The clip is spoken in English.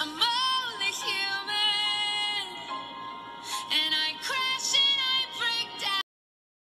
I'm